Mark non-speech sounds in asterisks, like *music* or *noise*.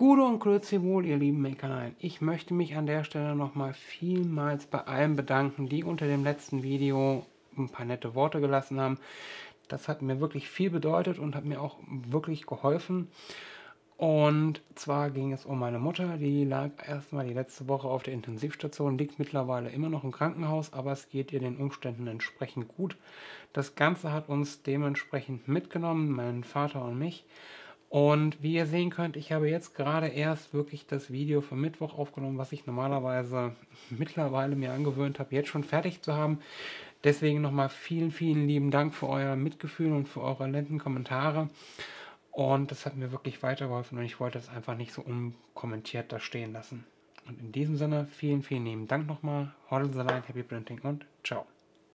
Gute und Grüezi wohl, ihr lieben Mäkereien. Ich möchte mich an der Stelle nochmal vielmals bei allen bedanken, die unter dem letzten Video ein paar nette Worte gelassen haben. Das hat mir wirklich viel bedeutet und hat mir auch wirklich geholfen. Und zwar ging es um meine Mutter, die lag erstmal die letzte Woche auf der Intensivstation, liegt mittlerweile immer noch im Krankenhaus, aber es geht ihr den Umständen entsprechend gut. Das Ganze hat uns dementsprechend mitgenommen, meinen Vater und mich. Und wie ihr sehen könnt, ich habe jetzt gerade erst wirklich das Video für Mittwoch aufgenommen, was ich normalerweise *laughs* mittlerweile mir angewöhnt habe, jetzt schon fertig zu haben. Deswegen nochmal vielen, vielen lieben Dank für euer Mitgefühl und für eure netten Kommentare. Und das hat mir wirklich weitergeholfen und ich wollte es einfach nicht so unkommentiert da stehen lassen. Und in diesem Sinne, vielen, vielen lieben Dank nochmal. Hodl the Line, Happy Printing und ciao.